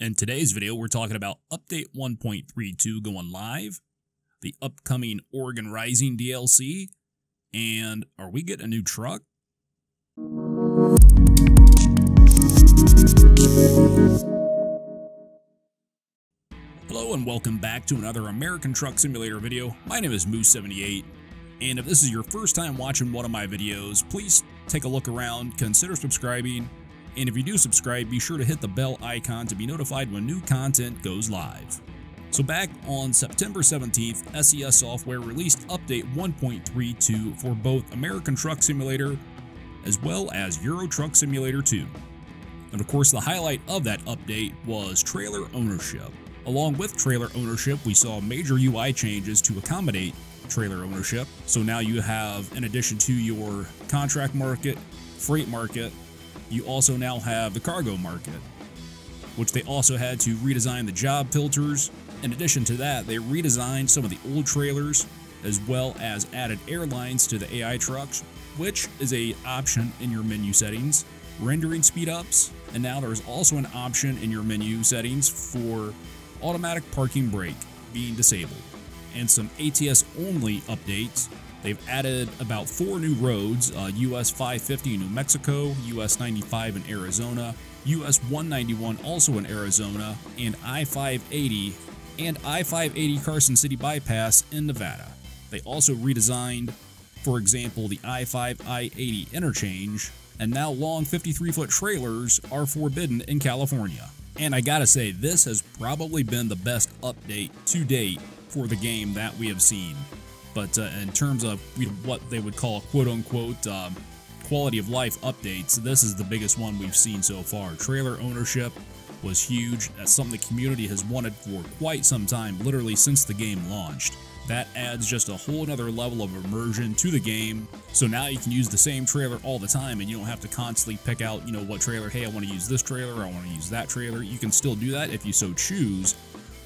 In today's video, we're talking about Update 1.32 going live, the upcoming Oregon Rising DLC, and are we getting a new truck? Hello and welcome back to another American Truck Simulator video. My name is Moose78, and if this is your first time watching one of my videos, please take a look around, consider subscribing, and if you do subscribe, be sure to hit the bell icon to be notified when new content goes live. So back on September 17th, SCS Software released Update 1.32 for both American Truck Simulator as well as Euro Truck Simulator 2. And of course, the highlight of that update was trailer ownership. Along with trailer ownership, we saw major UI changes to accommodate trailer ownership. So now you have, in addition to your contract market, freight market, you also now have the cargo market, which they also had to redesign the job filters. In addition to that, they redesigned some of the old trailers as well as added airlines to the AI trucks, which is a option in your menu settings, rendering speed ups, and now there's also an option in your menu settings for automatic parking brake being disabled, and some ATS only updates They've added about four new roads uh, US 550 in New Mexico, US 95 in Arizona, US 191 also in Arizona, and I 580 and I 580 Carson City Bypass in Nevada. They also redesigned, for example, the I 5 I 80 interchange, and now long 53 foot trailers are forbidden in California. And I gotta say, this has probably been the best update to date for the game that we have seen. But uh, in terms of you know, what they would call quote unquote um, quality of life updates, this is the biggest one we've seen so far. Trailer ownership was huge. That's something the community has wanted for quite some time, literally since the game launched. That adds just a whole other level of immersion to the game. So now you can use the same trailer all the time and you don't have to constantly pick out, you know, what trailer, hey, I want to use this trailer, I want to use that trailer. You can still do that if you so choose,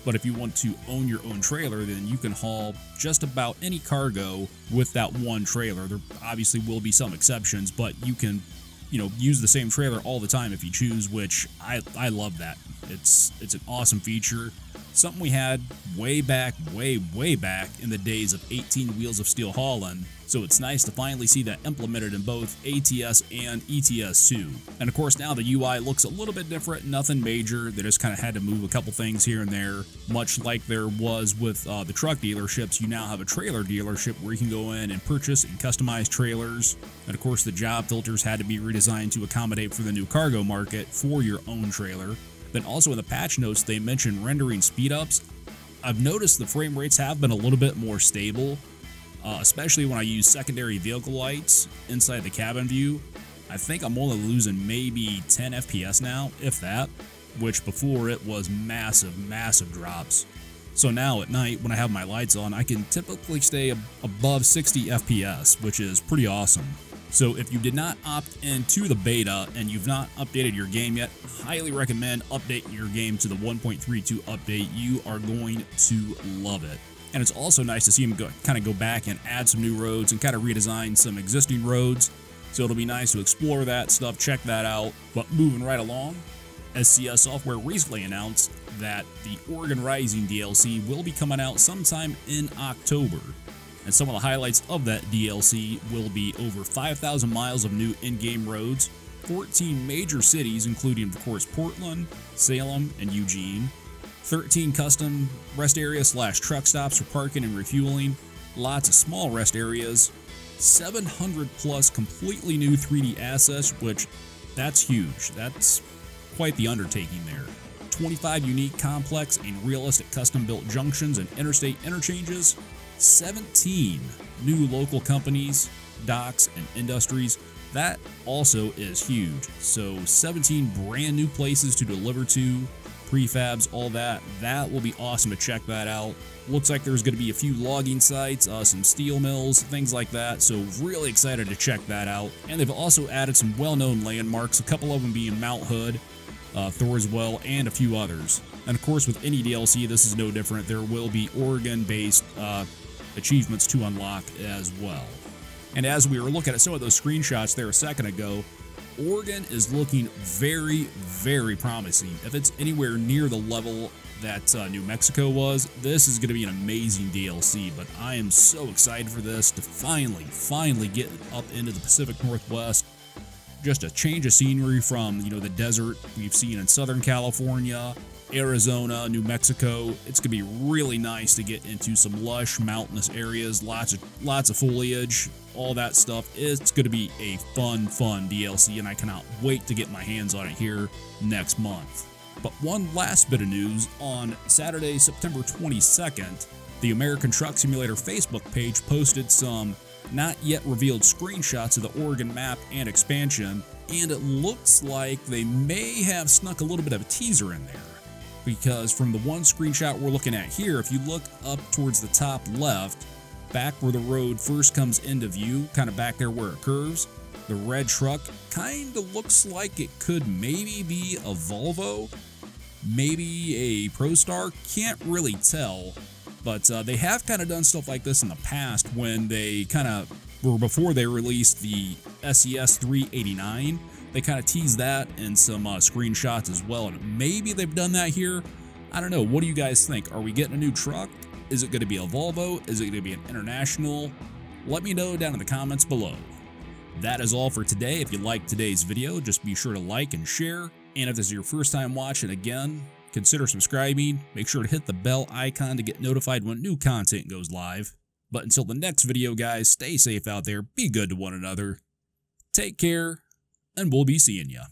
but if you want to own your own trailer, then you can haul just about any cargo with that one trailer. There obviously will be some exceptions, but you can, you know, use the same trailer all the time if you choose, which I, I love that. It's it's an awesome feature. Something we had way back, way, way back in the days of 18 Wheels of Steel hauling so it's nice to finally see that implemented in both ATS and ETS2. And of course now the UI looks a little bit different, nothing major, they just kind of had to move a couple things here and there, much like there was with uh, the truck dealerships, you now have a trailer dealership where you can go in and purchase and customize trailers. And of course the job filters had to be redesigned to accommodate for the new cargo market for your own trailer. Then also in the patch notes, they mentioned rendering speedups. I've noticed the frame rates have been a little bit more stable, uh, especially when I use secondary vehicle lights inside the cabin view. I think I'm only losing maybe 10 FPS now, if that, which before it was massive, massive drops. So now at night, when I have my lights on, I can typically stay above 60 FPS, which is pretty awesome. So if you did not opt into the beta and you've not updated your game yet, highly recommend updating your game to the 1.32 update. You are going to love it. And it's also nice to see them go, kind of go back and add some new roads and kind of redesign some existing roads. So it'll be nice to explore that stuff, check that out. But moving right along, SCS Software recently announced that the Oregon Rising DLC will be coming out sometime in October. And some of the highlights of that DLC will be over 5,000 miles of new in-game roads, 14 major cities including of course Portland, Salem, and Eugene, 13 custom rest areas slash truck stops for parking and refueling, lots of small rest areas, 700 plus completely new 3D assets, which that's huge. That's quite the undertaking there. 25 unique complex and realistic custom built junctions and interstate interchanges, 17 new local companies, docks, and industries. That also is huge. So 17 brand new places to deliver to, prefabs, all that. That will be awesome to check that out. Looks like there's going to be a few logging sites, uh, some steel mills, things like that, so really excited to check that out. And they've also added some well-known landmarks, a couple of them being Mount Hood, uh, Thor's Well, and a few others. And of course, with any DLC, this is no different. There will be Oregon-based uh, achievements to unlock as well. And as we were looking at some of those screenshots there a second ago, Oregon is looking very, very promising. If it's anywhere near the level that uh, New Mexico was, this is going to be an amazing DLC. But I am so excited for this to finally, finally get up into the Pacific Northwest. Just a change of scenery from, you know, the desert we've seen in Southern California, Arizona, New Mexico. It's going to be really nice to get into some lush mountainous areas, lots of lots of foliage, all that stuff. It's going to be a fun, fun DLC, and I cannot wait to get my hands on it here next month. But one last bit of news on Saturday, September 22nd, the American Truck Simulator Facebook page posted some not yet revealed screenshots of the Oregon map and expansion, and it looks like they may have snuck a little bit of a teaser in there. Because from the one screenshot we're looking at here, if you look up towards the top left, back where the road first comes into view, kind of back there where it curves, the red truck kind of looks like it could maybe be a Volvo, maybe a ProStar, can't really tell. But uh, they have kind of done stuff like this in the past when they kind of were before they released the SES 389. They kind of teased that in some uh, screenshots as well. And maybe they've done that here. I don't know. What do you guys think? Are we getting a new truck? Is it going to be a Volvo? Is it going to be an International? Let me know down in the comments below. That is all for today. If you liked today's video, just be sure to like and share. And if this is your first time watching again, consider subscribing. Make sure to hit the bell icon to get notified when new content goes live. But until the next video, guys, stay safe out there, be good to one another, take care, and we'll be seeing ya.